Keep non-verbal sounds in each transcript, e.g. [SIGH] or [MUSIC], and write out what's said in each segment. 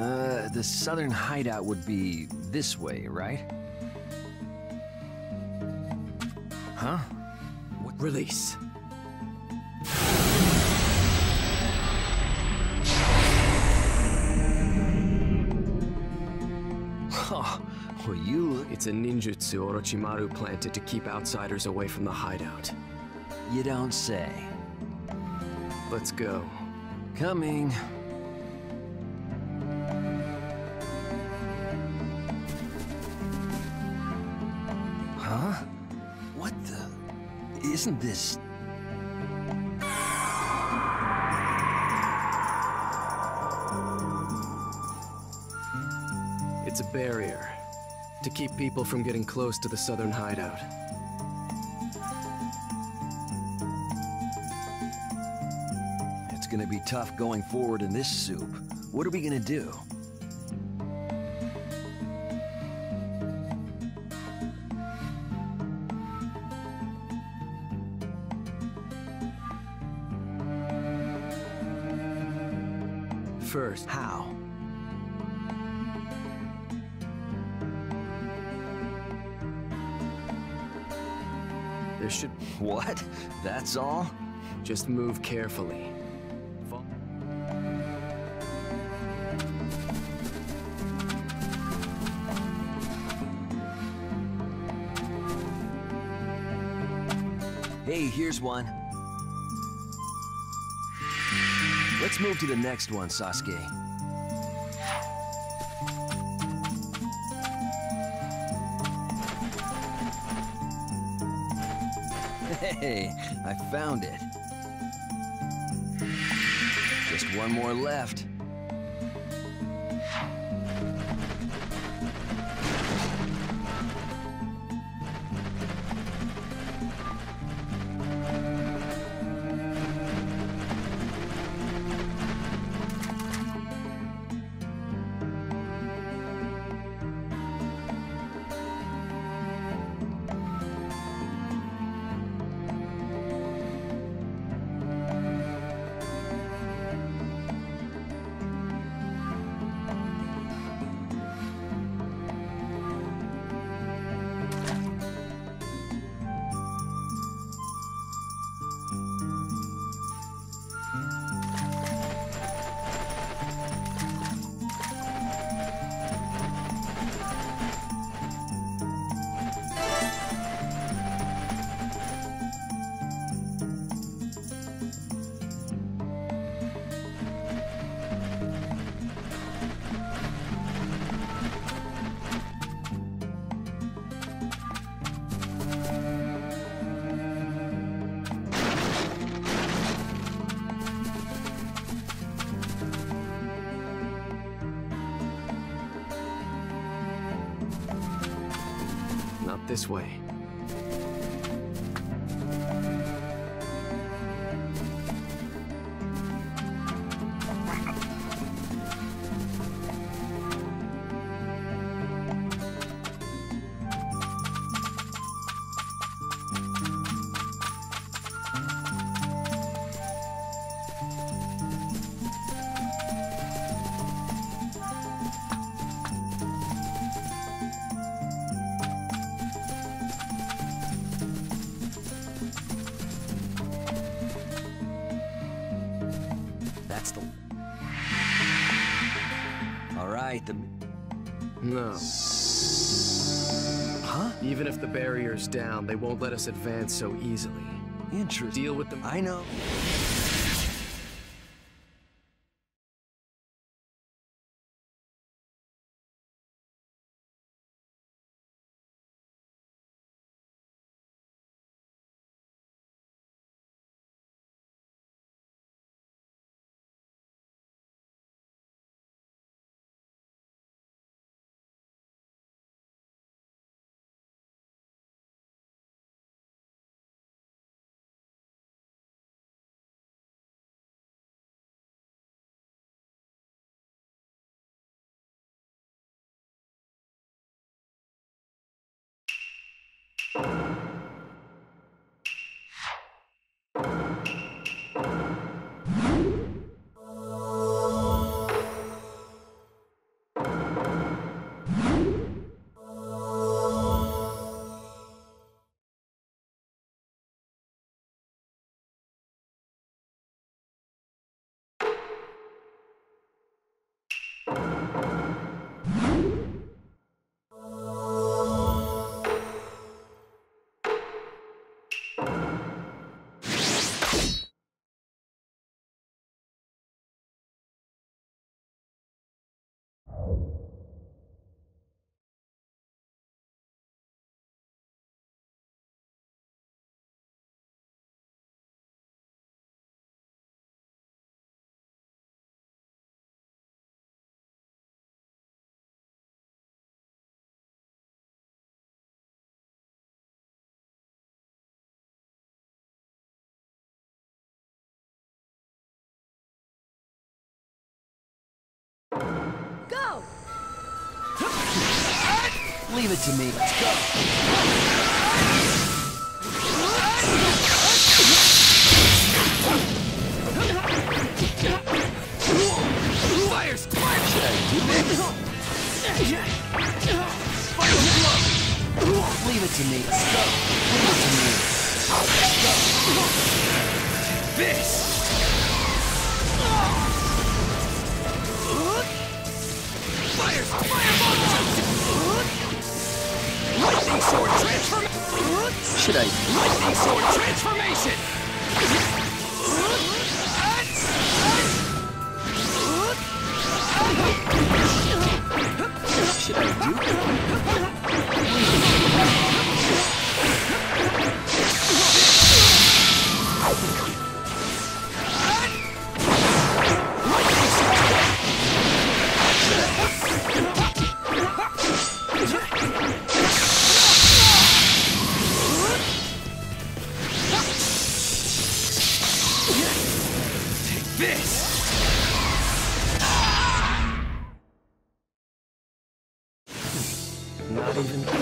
Uh, the southern hideout would be this way, right? Huh? What Release. Oh, well, you. It's a ninjutsu Orochimaru planted to keep outsiders away from the hideout. You don't say. Let's go. Coming. Isn't this... It's a barrier to keep people from getting close to the southern hideout. It's gonna be tough going forward in this soup. What are we gonna do? First, How? there should [LAUGHS] What? That's all? just move carefully. Hey, here's one. Let's move to the next one, Sasuke. Hey, I found it. Just one more left. Not this way. That's the... All right, the... No. Huh? Even if the barrier's down, they won't let us advance so easily. Interesting. Deal with them. I know. Leave it to me. Let's go. Fire splash! Should I do it? Leave it to me. Let's go. Leave it to me. This! Fire! Fireball! Lightning sword transformation! Should I? Lightning sword transformation! Should I do it? This! Not even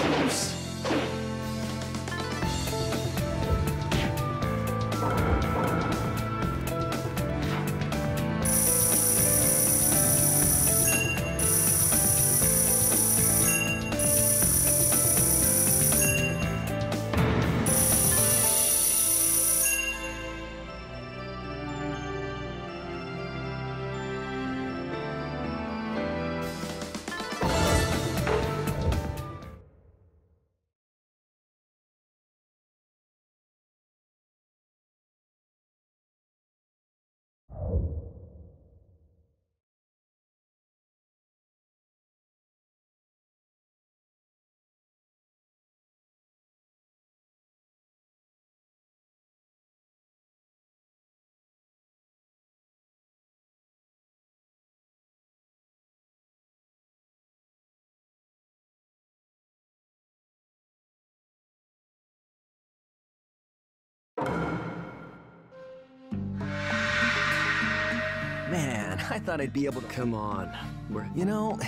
Man, I thought I'd be able to. Come on. We're You know,